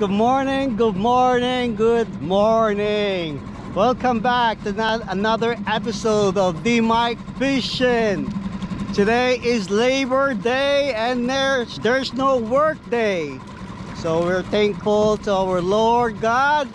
good morning, good morning, good morning. Welcome back to not another episode of D Mike Fishing. Today is Labor Day and there's there's no work day. So we're thankful to our Lord God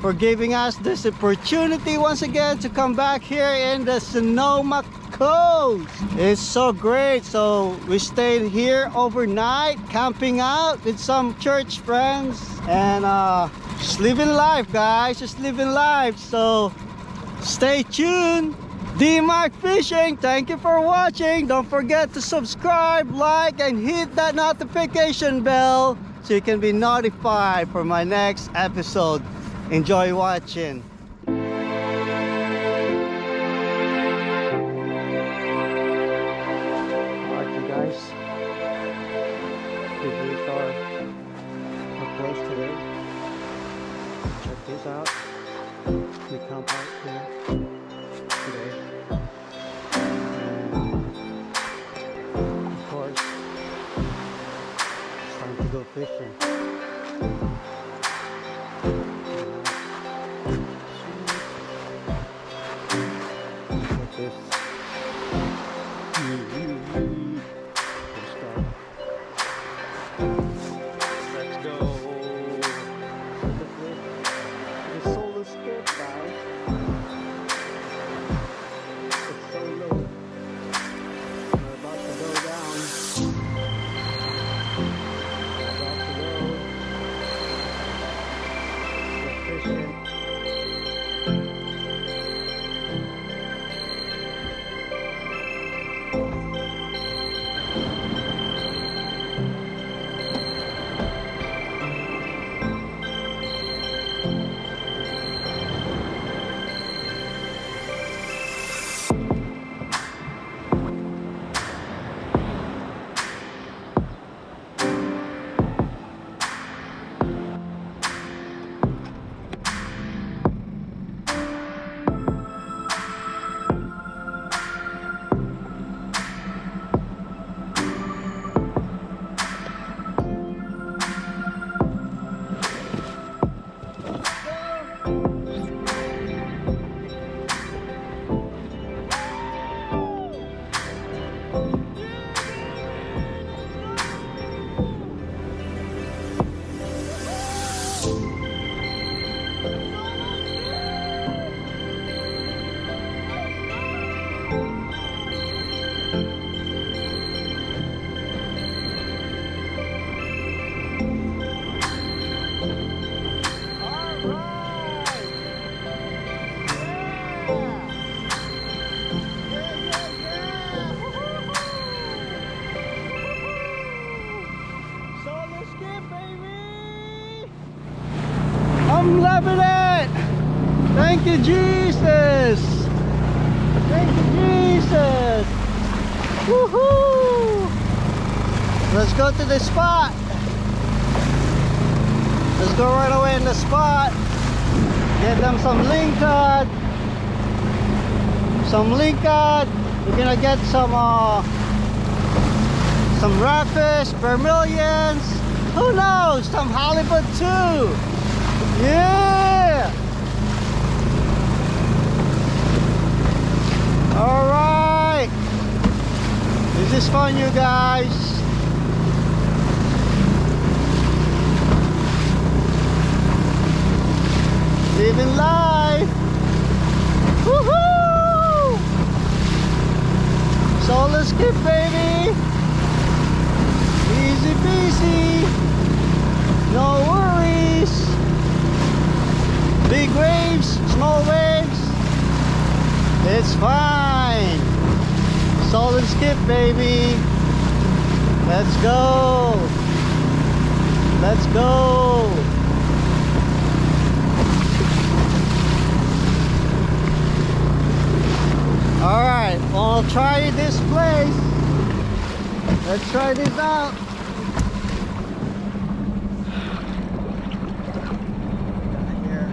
for giving us this opportunity once again to come back here in the Sonoma coast. It's so great. So we stayed here overnight, camping out with some church friends and uh, just living life, guys. Just living life. So stay tuned. D-Mike Fishing, thank you for watching. Don't forget to subscribe, like, and hit that notification bell so you can be notified for my next episode. Enjoy watching. This out. Camp out here today. And of course, it's time to go fishing. You, Jesus. Thank you, Jesus. Woohoo! Let's go to the spot. Let's go right away in the spot. Get them some lingcod. Some lingcod. We're gonna get some uh, some rockfish, vermilions. Who knows? Some halibut too. Yeah! Alright! This is fun, you guys. Living life! Woohoo! Let's go. Let's go. All right, well, I'll try this place. Let's try this out. Here.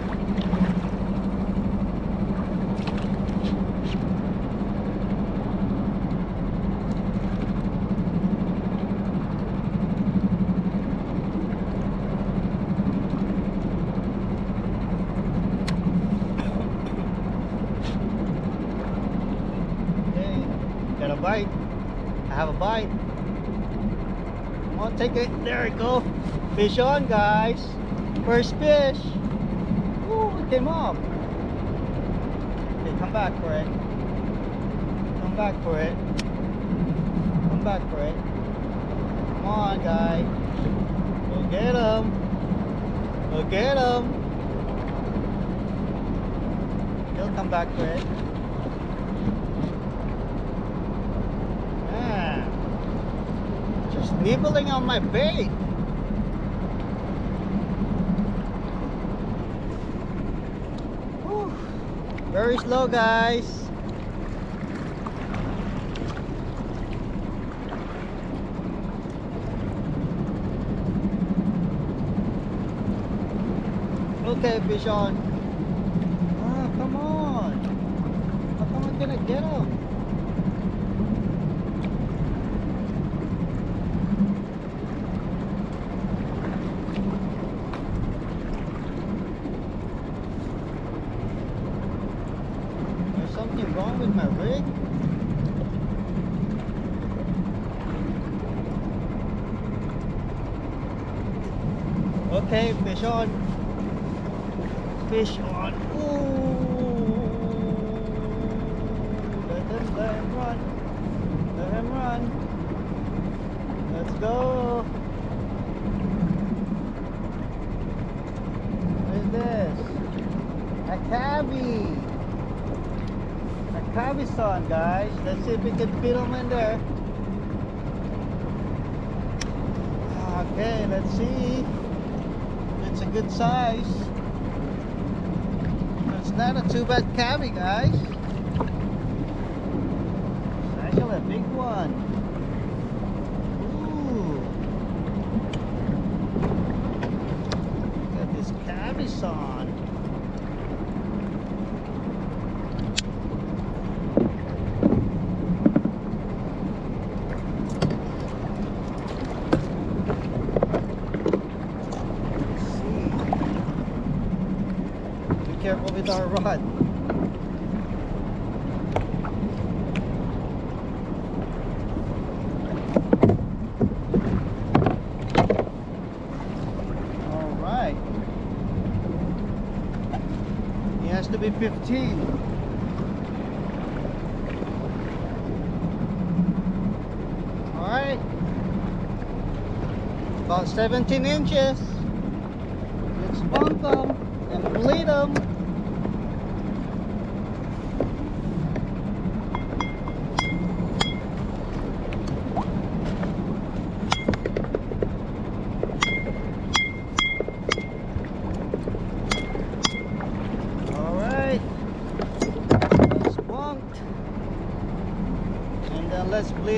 bite. Come on, take it. There we go. Fish on, guys. First fish. Ooh, it came off. Okay, come back for it. Come back for it. Come back for it. Come on, guy. Go get him. Go get him. He'll come back for it. Yeah. Just nibbling on my bait. Very slow, guys. Okay, fish on. Ah, come on. How come I gonna get him? There's something wrong with my rig? Okay, fish on. Fish on. Ooh. Let him, let him run. Let him run. Let's go. What is this? A cabbie. A cabbie guys. Let's see if we can fit him in there. Okay, let's see. It's a good size. It's not a too bad cabbie, guys. Actually a big one. Ooh. At this cabbie on. Let's see. Be careful with our rod. All right. He has to be 15. All right. About 17 inches. Let's bump them and bleed them.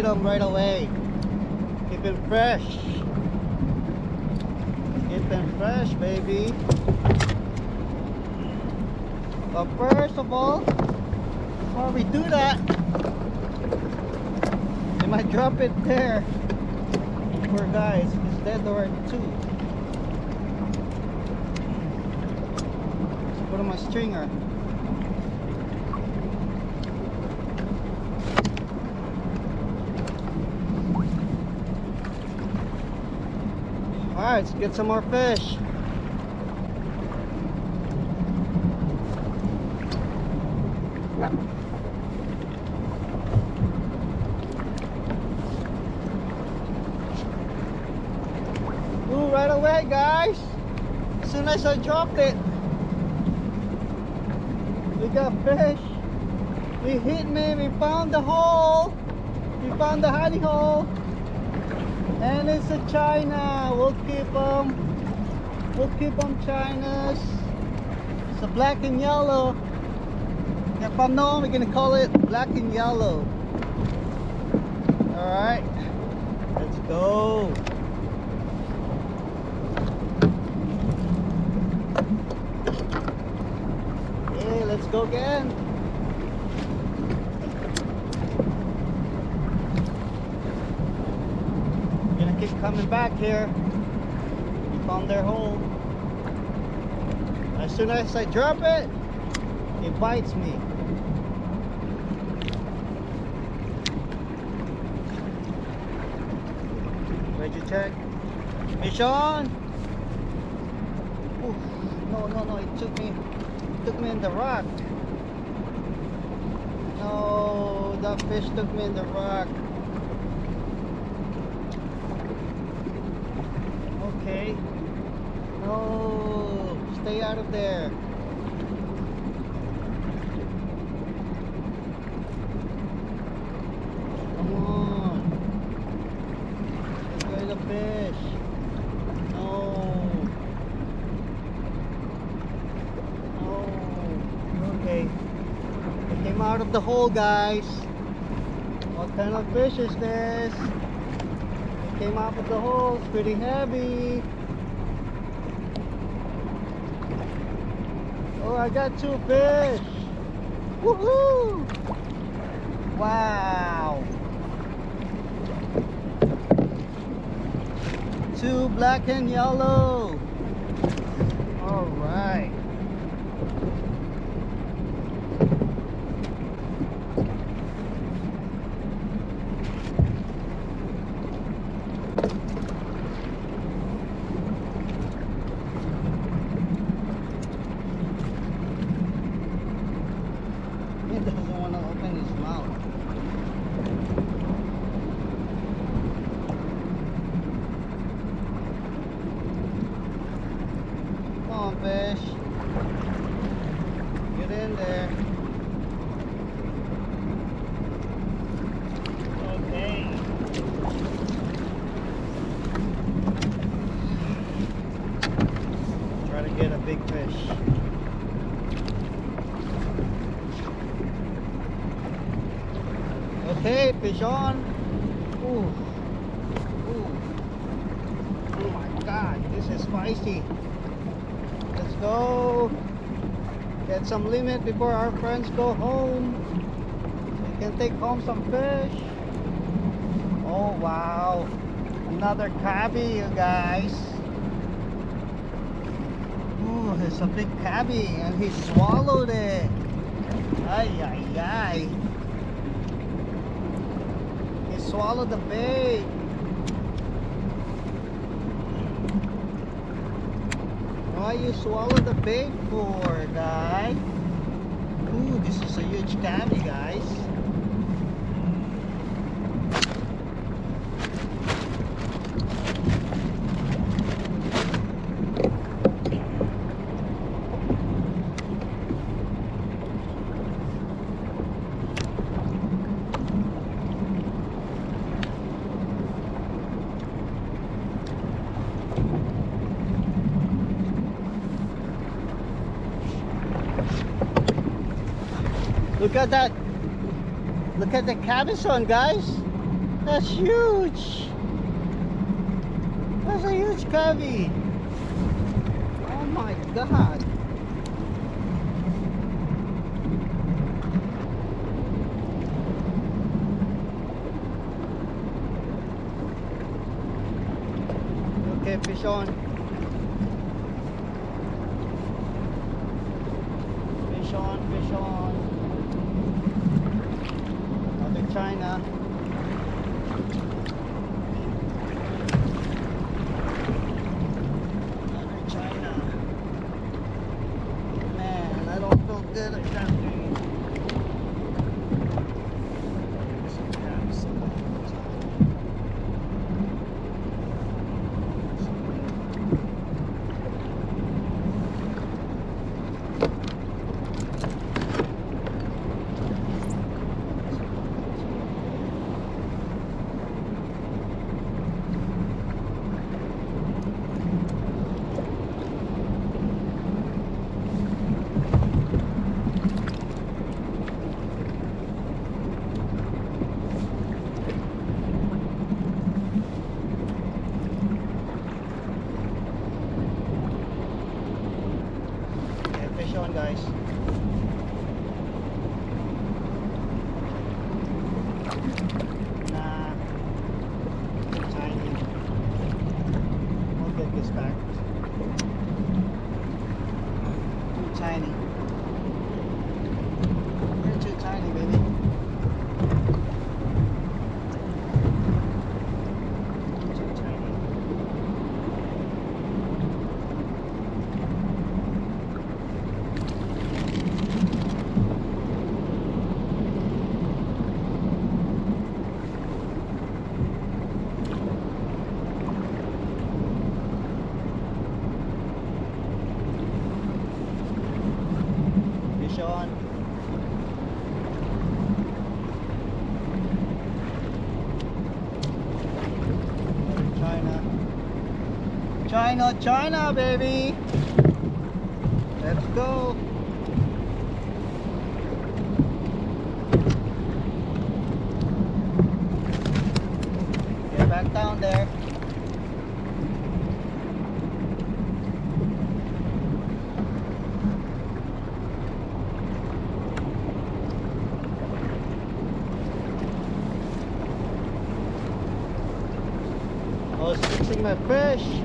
Then them right away. Keep it fresh. Keep them fresh, baby. But first of all, before we do that, we might drop it there. Poor guys, he's dead already too. Put on my stringer. Alright, let's get some more fish. Ooh, right away, guys. As soon as I dropped it, we got fish. We hit me. We found the hole. We found the honey hole. And it's a China. We'll keep them. We'll keep them Chinas. It's a black and yellow. If I'm known, we're gonna call it black and yellow. Alright. Let's go. Okay, let's go again. Gonna keep coming back here. We found their hole. As soon as I drop it, it bites me. check. Mission. Oof. No, no, no. It took me, it took me in the rock. No, that fish took me in the rock. Okay. No, stay out of there. Come on. Enjoy the fish. No. No. Okay. It came out of the hole, guys. What kind of fish is this? Came out with the hole. Pretty heavy. Oh, I got two fish. Woohoo! Wow. Two black and yellow. All right. He doesn't want to open his mouth. Come on, fish. Get in there. Okay. Try to get a big fish. Okay, fish on. Ooh. Ooh. Oh my god, this is spicy. Let's go. Get some limit before our friends go home. We can take home some fish. Oh wow. Another cabby, you guys. Ooh, it's a big cabby and he swallowed it. Ay, ay, ay. He swallowed the bait. Why you swallow the bait for, guy? Ooh, this is a huge cabby, guys. Look at that. Look at the cabezon, guys. That's huge. That's a huge cabby. Oh my god. Okay, fish on. Fish on, fish on. Another China. Another China. Man, I don't feel good at that thing. Yeah, fish on, guys. Nah, too tiny. We'll get this back. Too tiny. You're too tiny, baby. Too tiny. China, China, baby. Let's go. Get back down there. I was fixing my fish.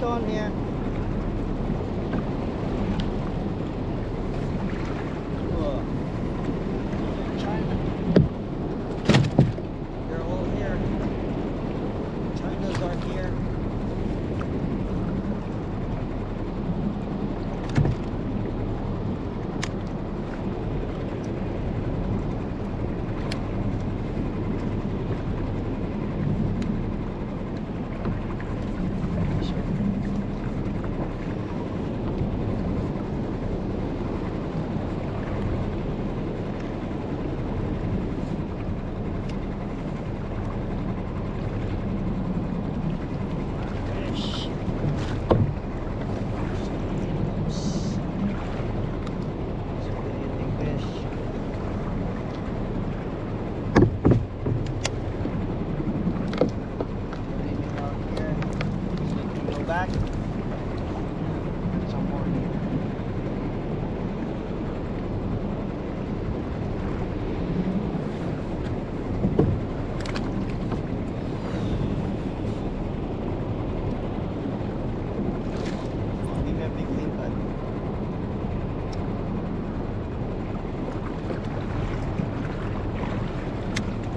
Got a fish on here. Whoa. China. They're all here. Chinas are here. Fish. Fish. Anything out here? So we can go back. Some more here. Oh, give me a big thing, bud.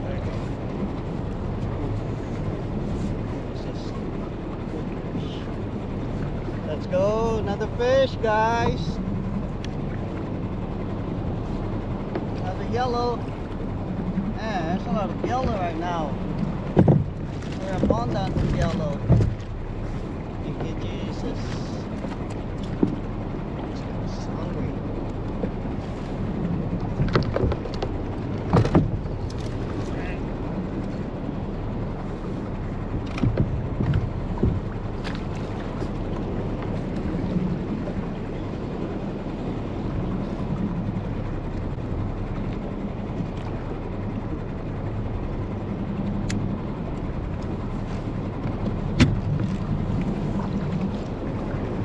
There you go. This is good fish. Let's another fish, guys. Another yellow. Man, there's a lot of yellow right now. We're abundant with yellow. Thank you, Jesus. It's hungry.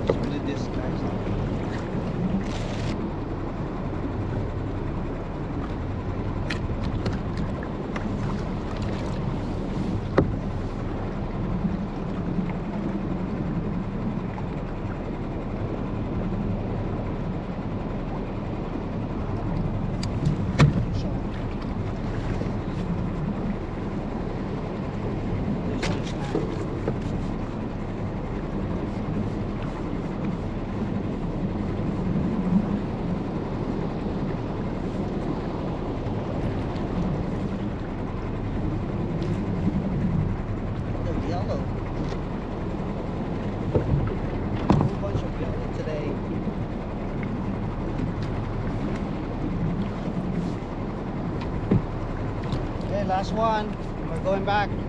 It's really this guy's There's this man. The yellow. Whole bunch of yellow today. Okay, last one. We're going back.